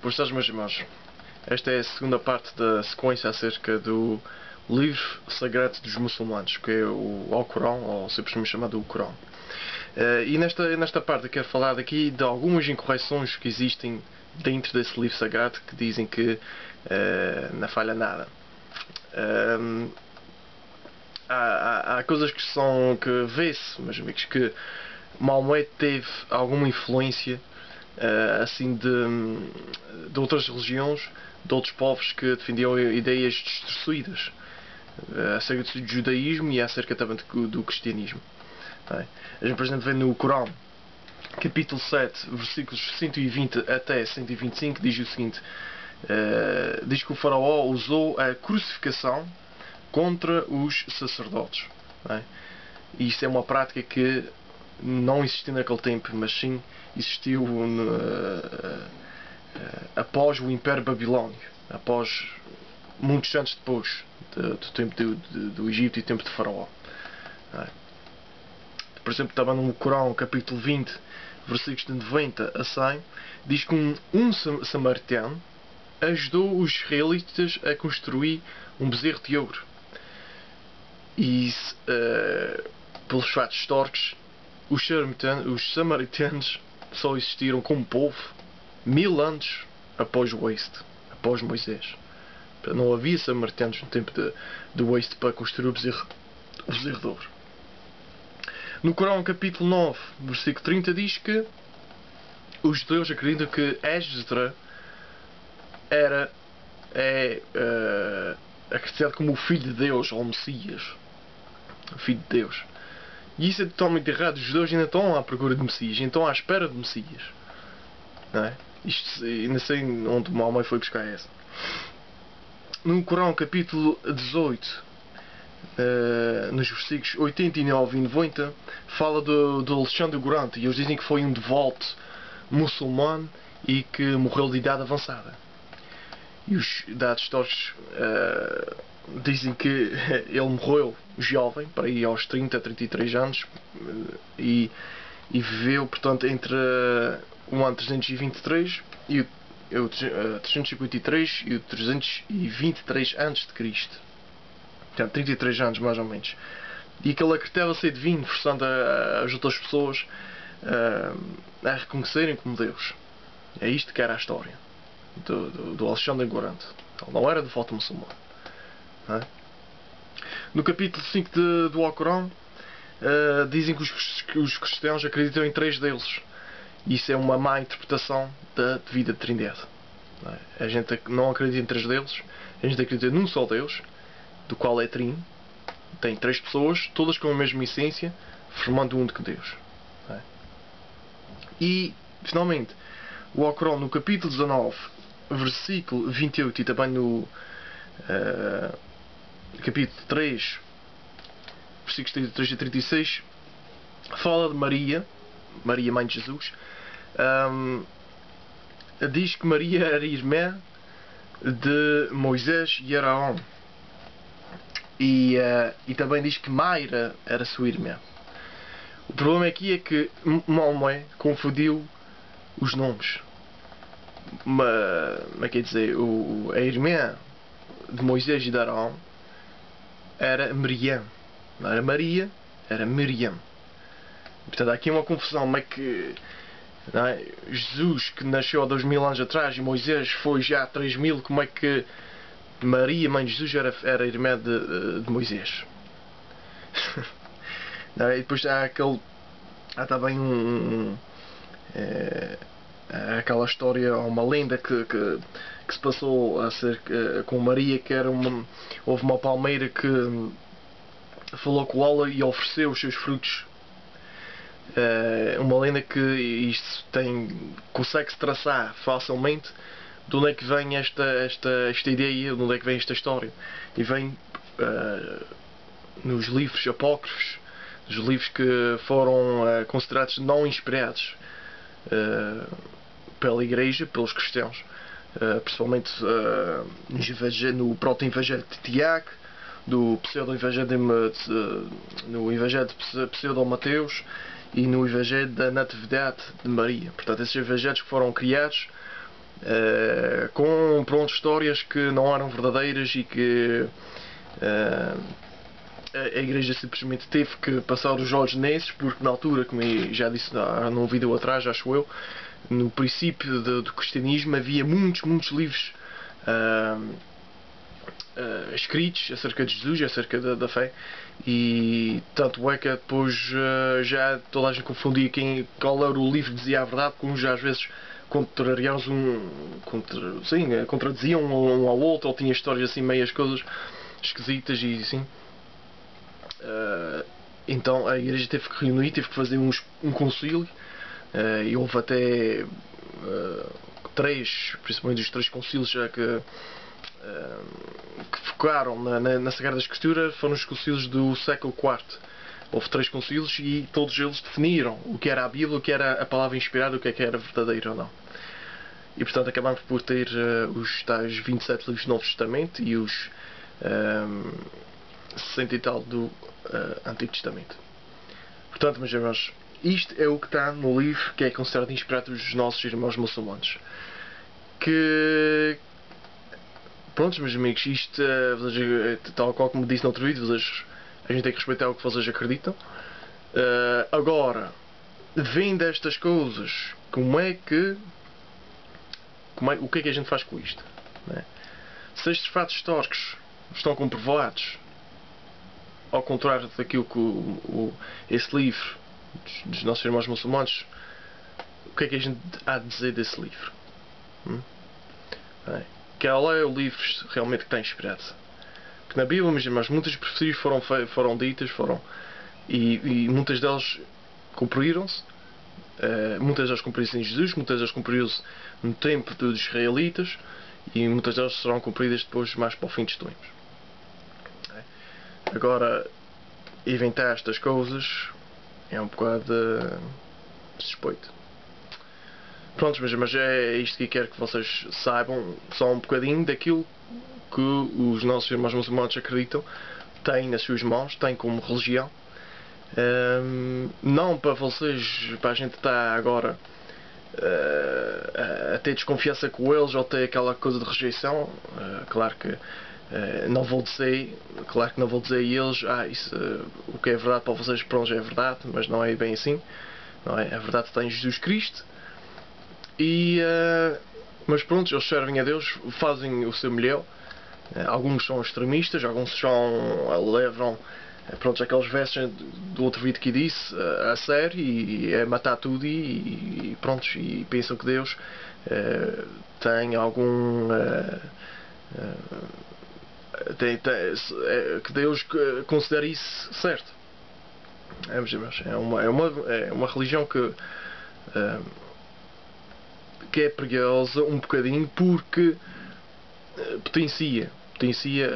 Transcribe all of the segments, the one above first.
Por estar meus irmãos, esta é a segunda parte da sequência acerca do livro sagrado dos muçulmanos, que é o Alcorão, ou simplesmente chamado o Corão. Uh, e nesta, nesta parte quero falar aqui de algumas incorreções que existem dentro desse livro sagrado que dizem que uh, não falha nada. Uh, há, há, há, coisas que são que vê-se, meus amigos, que Maomé teve alguma influência assim de, de outras religiões, de outros povos que defendiam ideias destruídas uh, acerca do judaísmo e acerca também do, cristianismo. É? A gente, por exemplo, vê no Corão, capítulo 7, versículos 120 até 125, diz o seguinte: uh, diz que o Faraó usou a crucificação contra os sacerdotes. É? E isto é uma prática que não existiu naquele tempo, mas sim existiu no, uh, após o Império Babilónio, após muitos anos depois do, do tempo do, do, do, Egito e do tempo de Faraó. É. Por exemplo, estava no Corão, capítulo 20, versículos de 90 a 100, diz que um, um samaritano ajudou os israelitas a construir um bezerro de ouro. E uh, pelos fatos históricos, os samaritanos, os samaritanos só existiram como povo mil anos após o Oeste, após Moisés. Não havia samaritanos no tempo de, do Oeste para construir o bezerro, o. No Corão, capítulo 9, versículo 30, diz que os judeus acreditam que Esdra era é, uh, acreditado como o filho de Deus, ou Messias. O filho de Deus. E isso é totalmente errado. Os judeus ainda estão à procura de Messias, estão à espera de Messias. Não é? Isto, ainda sei onde o Maomé foi buscar essa. No Corão, capítulo 18, uh, eh, nos versículos 89 e 90, fala do, do Alexandre Gorante. E eles dizem que foi um devoto muçulmano e que morreu de idade avançada. E os dados históricos uh, dizem que ele morreu jovem, para ir aos 30, 33 anos, e, e viveu, portanto, entre o ano 323 e o, o 353 e o 323 antes de Cristo. Portanto, 33 anos, mais ou menos. E que ele acreditava ser divino, forçando as outras pessoas uh, a reconhecerem como Deus. É isto que era a história do, do, do Alexandre Gorante. Ele não era de volta muçulmano. É? No capítulo 5 de, do Alcorão, uh, dizem que os, os, cristãos acreditam em três deles. Isso é uma má interpretação da vida de Trindade. É? A gente não acredita em três deles, a gente acredita num só Deus, do qual é trino. Tem três pessoas, todas com a mesma essência, formando um único Deus. É? E, finalmente, o Alcorão, no capítulo 19, versículo 28 e também no. Uh, capítulo 3, versículos 33 a 36, fala de Maria, Maria, mãe de Jesus, um, diz que Maria era irmã de Moisés e Araão. E, uh, e também diz que Mayra era sua irmã. O problema aqui é que Maomé confundiu os nomes. Mas, mas quer dizer, o, a irmã de Moisés e de Arão era Miriam. Não era Maria, era Miriam. Portanto, há aqui uma confusão. Como é que é? Jesus, que nasceu há dois mil anos atrás, e Moisés foi já há três mil, como é que Maria, mãe de Jesus, era, era irmã de, de Moisés? não, é? e depois há aquele. Há também um. um é, aquela história, uma lenda que, que que se passou a ser, uh, com Maria, que era uma, houve uma palmeira que falou com ela e ofereceu os seus frutos. Uh, uma lenda que isto tem consegue-se traçar facilmente de onde é que vem esta, esta, esta ideia, de onde é que vem esta história. E vem uh, nos livros apócrifos, nos livros que foram uh, considerados não inspirados pela Igreja, pelos cristãos. Eh, principalmente uh, no proto-evangelho de Tiago, do pseudo-evangelho de, no evangelho de pseudo-Mateus e no evangelho da Natividade de Maria. Portanto, esses evangelhos que foram criados com pronto, histórias que não eram verdadeiras e que a igreja simplesmente teve que passar os olhos nesses, porque na altura, como já disse num vídeo atrás, acho eu, no princípio do, do cristianismo havia muitos, muitos livros uh, uh, escritos acerca de Jesus, acerca da, da, fé, e tanto é que depois uh, já toda a gente confundia quem, qual era o livro que dizia a verdade, como já às vezes contrariados um, contra, sim, eh, contradiziam um ao outro, ou tinha histórias assim meias coisas esquisitas e assim. Uh, então a igreja teve que reunir, teve que fazer uns, um concílio uh, e houve até uh, três, principalmente os três concílios já que, que focaram na, na, na Sagrada Escritura foram os concílios do século IV. Houve três concílios e todos eles definiram o que era a Bíblia, o que era a palavra inspirada, o que é que era verdadeiro ou não. E portanto acabamos por ter os tais 27 livros do Novo Testamento e os 60 e tal do uh, Antigo Testamento. Portanto, meus irmãos, isto é o que está no livro que é considerado inspirado dos nossos irmãos muçulmanos. Que. Prontos, meus amigos, isto, uh, tal qual como disse no outro vídeo, vocês, a gente tem que respeitar o que vocês acreditam. Uh, agora, vendo estas coisas, como é que. Como é, o que é que a gente faz com isto? Né? Se estes fatos históricos estão comprovados, ao contrário daquilo que o, o, esse livro dos, dos, nossos irmãos muçulmanos, o que é que a gente há de dizer desse livro? Hum? É. Qual é o livro realmente que está inspirado? Que na Bíblia, meus irmãos, muitas profecias foram, foram ditas foram, e, e muitas delas cumpriram-se. Uh, muitas delas cumpriram-se em Jesus, muitas delas cumpriram-se no tempo dos israelitas e muitas delas serão cumpridas depois mais para o fim dos tempos. Agora, inventar estas coisas é um bocado suspeito. Prontos, mas, mas é isto que quero que vocês saibam só um bocadinho daquilo que os nossos irmãos muçulmanos acreditam, têm nas suas mãos, têm como religião. Um, não para vocês, para a gente estar agora uh, a ter desconfiança com eles ou ter aquela coisa de rejeição. Uh, claro que Uh, não vou dizer, claro que não vou dizer a eles, ah, isso, uh, o que é verdade para vocês pronto é verdade, mas não é bem assim. Não é? A verdade está em Jesus Cristo. E, uh, mas pronto, eles servem a Deus, fazem o seu melhor. alguns são extremistas, alguns são, levam pronto, aqueles versos do outro vídeo que disse a sério e é matar tudo e, e pronto, e pensam que Deus tem algum tem, tem, é, que Deus considere isso certo. É, é, uma, é, uma, é uma religião que, é, que é perigosa um bocadinho porque eh, potencia, potencia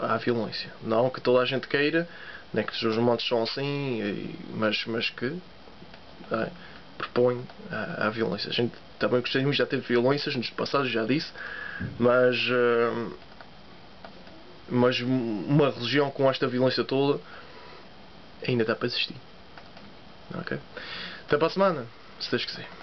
a, a violência. Não que toda a gente queira, nem que os montes são assim, mas, mas que é, propõe a, a, violência. A gente também gostaria já teve violências nos passados, já disse, mas. Uh, mas uma religião com esta violência toda ainda dá para existir. Ok? Até para a semana, se Deus quiser.